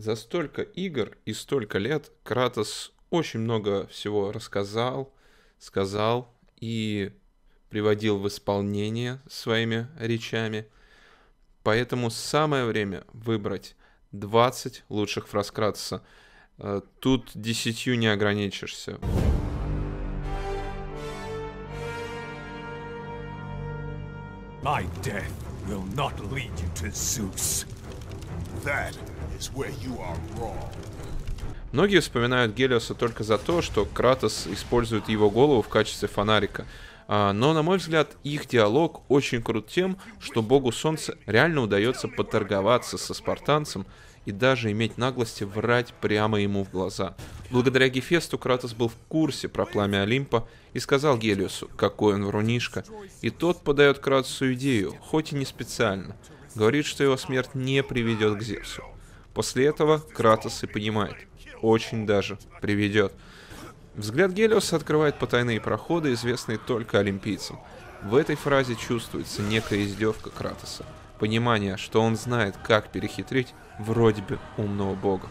За столько игр и столько лет Кратос очень много всего рассказал, сказал и приводил в исполнение своими речами. Поэтому самое время выбрать 20 лучших фраз Кратоса. Э, тут десятью не ограничишься. My death will not lead you to Zeus. That Многие вспоминают Гелиоса только за то, что Кратос использует его голову в качестве фонарика. А, но, на мой взгляд, их диалог очень крут тем, что богу солнца реально удается поторговаться со спартанцем и даже иметь наглости врать прямо ему в глаза. Благодаря Гефесту Кратос был в курсе про пламя Олимпа и сказал Гелиосу, какой он врунишка, и тот подает Кратосу идею, хоть и не специально. Говорит, что его смерть не приведет к Зевсу. После этого Кратос и понимает, очень даже приведет. Взгляд Гелиоса открывает потайные проходы, известные только олимпийцам. В этой фразе чувствуется некая издевка Кратоса. Понимание, что он знает, как перехитрить вроде бы умного бога.